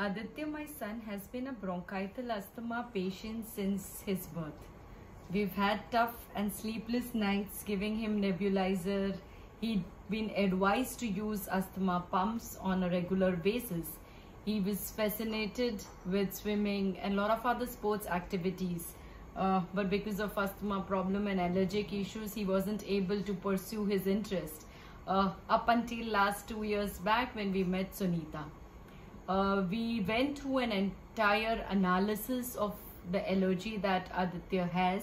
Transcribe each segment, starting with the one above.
Aditya, my son, has been a bronchial asthma patient since his birth. We've had tough and sleepless nights giving him nebulizer. He'd been advised to use asthma pumps on a regular basis. He was fascinated with swimming and a lot of other sports activities. Uh, but because of asthma problem and allergic issues, he wasn't able to pursue his interest uh, up until last two years back when we met Sunita. Uh, we went through an entire analysis of the allergy that Aditya has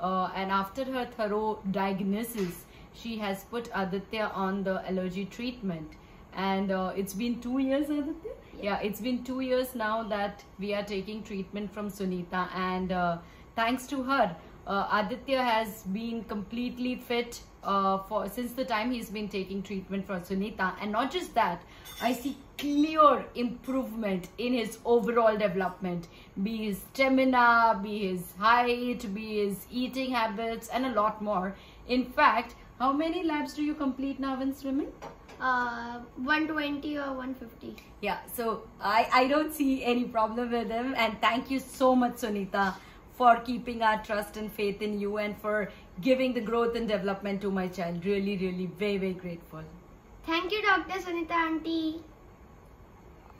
uh, and after her thorough diagnosis she has put Aditya on the allergy treatment and uh, it's been two years Aditya? Yeah. it's been two years now that we are taking treatment from Sunita and uh, thanks to her uh, Aditya has been completely fit uh, for since the time he's been taking treatment for Sunita. And not just that I see clear improvement in his overall development. Be his stamina be his height be his eating habits and a lot more. In fact how many laps do you complete now in swimming uh 120 or 150 yeah so I I don't see any problem with him. And thank you so much Sunita for keeping our trust and faith in you and for giving the growth and development to my child. Really, really, very, very grateful. Thank you, Dr. Sunita Auntie.